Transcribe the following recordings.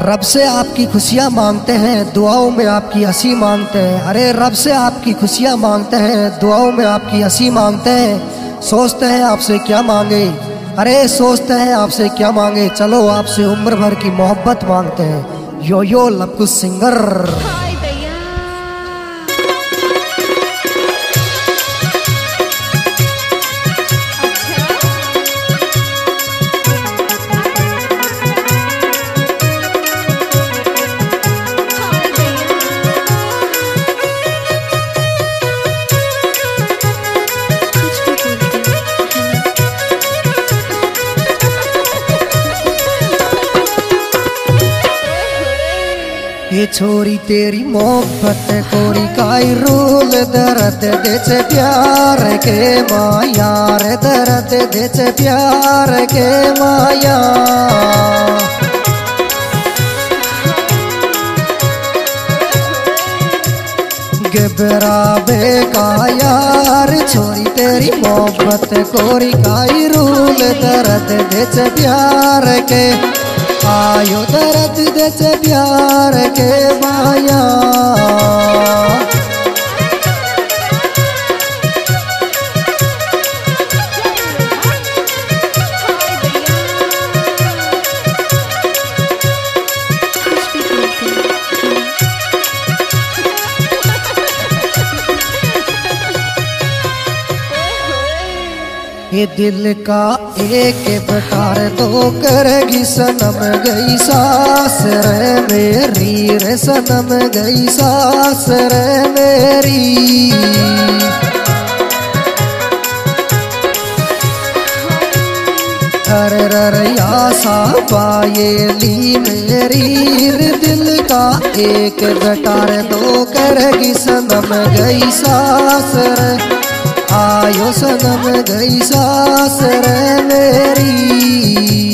रब से आपकी खुशियाँ मांगते हैं, दुआओं में आपकी हँसी मांगते हैं। अरे, रब से आपकी खुशियाँ मांगते हैं, दुआओं में आपकी हँसी मांगते हैं। सोचते हैं आपसे क्या मांगे? अरे, सोचते हैं आपसे क्या मांगे? चलो आपसे उम्र भर की मोहब्बत मांगते हैं। Yo yo Lavkush singer. ये छोरी तेरी मोहब्बत कोरी काई रूल दर्द देचे प्यार के माया रे दर्द देचे प्यार के माया गबरा बेका यार, छोरी तेरी मोहब्बत कोरी काई रूल दर्द देचे प्यार के आयो दर्द दस प्यार के माया। ये दिल का एक बटार दो करेगी सनम गई सास रे मेरी रे सनम गई सास रे मेरी। अरे ररिया सा पायेली मेरी रे दिल का एक बटार दो करेगी सनम गई सास रे। आयो सनम गई सास रे मेरी।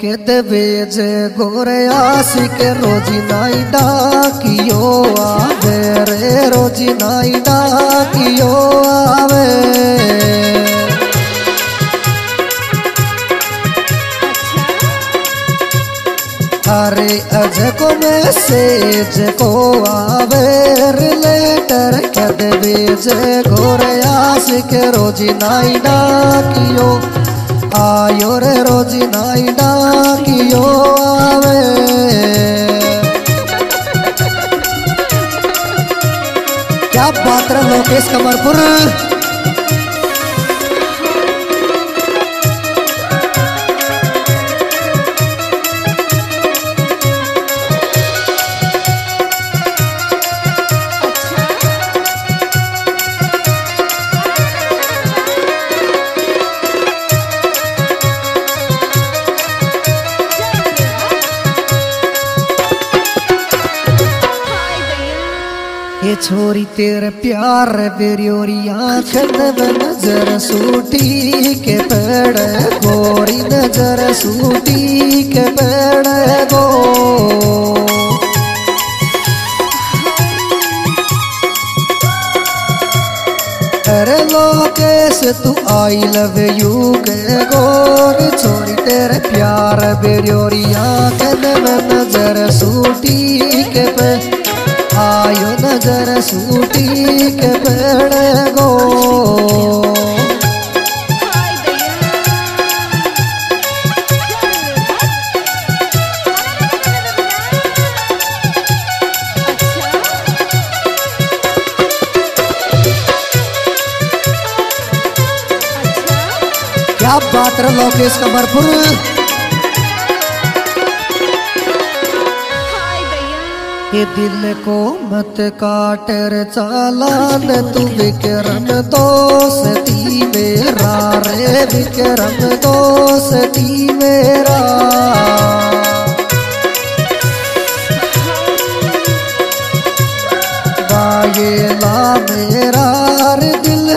के दवेज गोरे आशिक रोजी नाई डाकियो आवे रे, रोजी नाई डाकियो आवे। अरे अज को मैसेज को आवे लेटर के दवेज गोरे आशिक रोजी नाई डाकियो। आयो रे रोजी नाई डाकियो आवे। क्या बात रे लोकेश कमरपुर? ये छोरी तेरे प्यार बेरियोरी आंखन में नज़र सूटी के पेड़ गोरी नज़र सूटी के पेड़ गो। अरे लोकेश, तू आई लव यू के गोर, छोरी तेरे प्यार बेरियोरी आंखन में नज़र सूटी नज़र सूटी के पेड़ गो। क्या बात रे लोकेश कमरपुर ये दिल को मत काट रे चालान, तू विक्रम दोस्ती मेरा रे, विक्रम दोस्ती मेरा। ला मेरा रे, दिल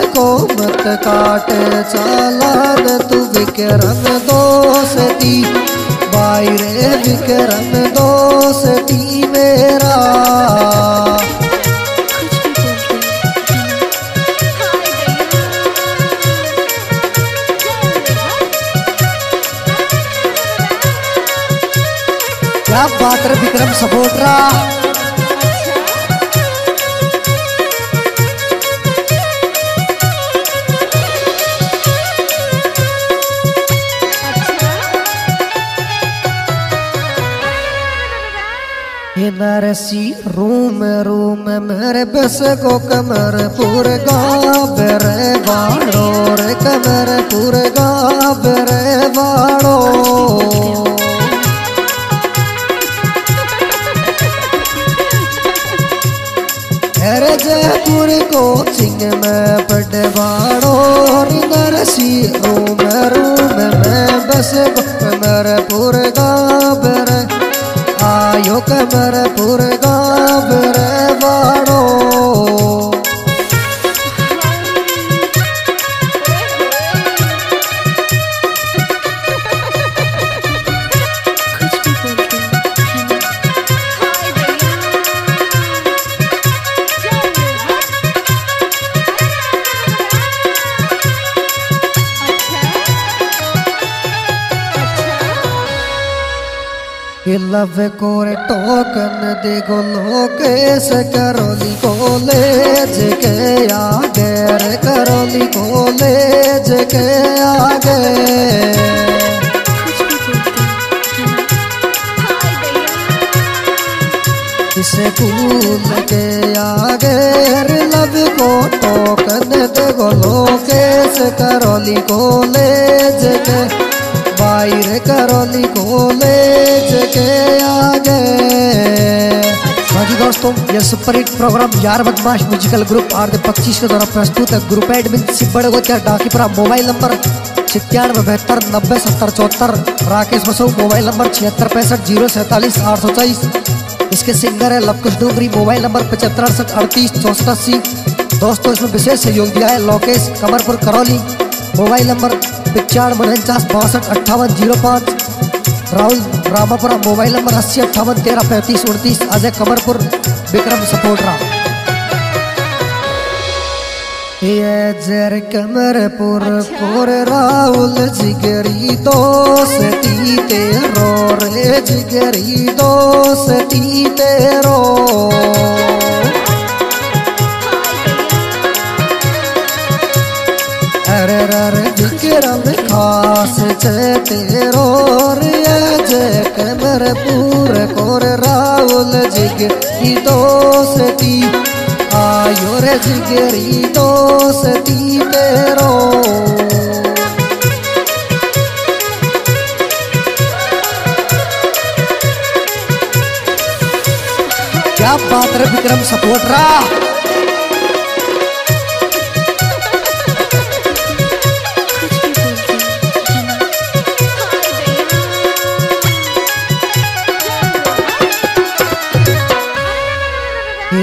काटे चालान, तू विक्रम दोस्ती बाई रे, विक्रम दोस्ती बात रे विक्रम सपोर्टरा ये नरसी, रूम रूम, मेरे बस को कमर पूर गाब रे बाड़ो रे कमर पूर गाब रे बाड़ो। अरे जयपुर कोचिंग में पटवाड़ो नर सी रूम रूम में बस कमरपुर पूर गाब रे आयो कमर लव कोरे टोकन दे गोलो केस करोली कॉलेज के आगे रे करोली कॉलेज के आगे। इसे स्कूल के आगे रे लव को टोकन दे गोलो केस करोली कॉलेज के बाहर करोली कॉलेज के आगे। हाँ दोस्तों ये सुपर हिट प्रोग्राम यार बदमाश म्यूजिकल ग्रुप आर पच्चीस के द्वारा प्रस्तुत है। Group admin Sibbad Gotya Dakipura mobile number छियानवे बहत्तर नब्बे सत्तर चौहत्तर, राकेश बसो मोबाइल नंबर छिहत्तर पैंसठ ज़ीरो सैंतालीस आठ सौ तेईस इसके सिंगर है लवकुश डूंगरी, मोबाइल नंबर पचहत्तर अड़सठ अड़तीस, चौसठ अस्सी। दोस्तों, इसमें विशेष सहयोग दिया है लोकेश कमरपुर करौली। मोबाइल नंबर पचानवे उनचास बासठ अट्ठावन ज़ीरो पाँच। राहुल रामापुरा मोबाइल नंबर अस्सी अट्ठावन तेरह पैंतीस उनतीस। अजय कमरपुर विक्रम सपोर्टरा ये जर कमरपुर पुर राहुल जिगरी दोस्ती तेरो रे जिगरी दोस्ती तेरो विक्रम खास तेरो रे जय कमर पूर कोर राहुल जिगरी दोस्ती। आयो रे जिगरी दोस्ती तेरो। क्या बात रे विक्रम सपोर्टरा ये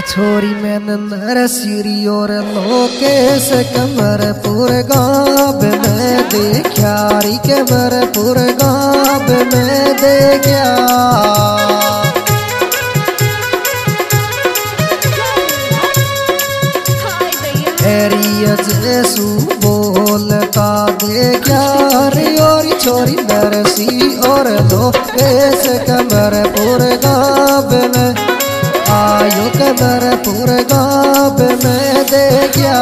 छोरी में नरसिरी और लोकेश कमरपुर गाब में देखियारी कमरपुर गाब में देखिया। जैसू बोलता, देखिया, रे और छोरी नरसी और लोकेश कमरपुर गाब में आयो कमरपुर गाँव में देखिया।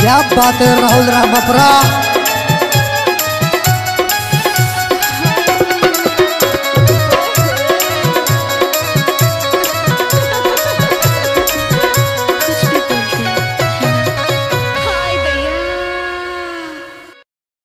क्या बात है राहुल रामापुरा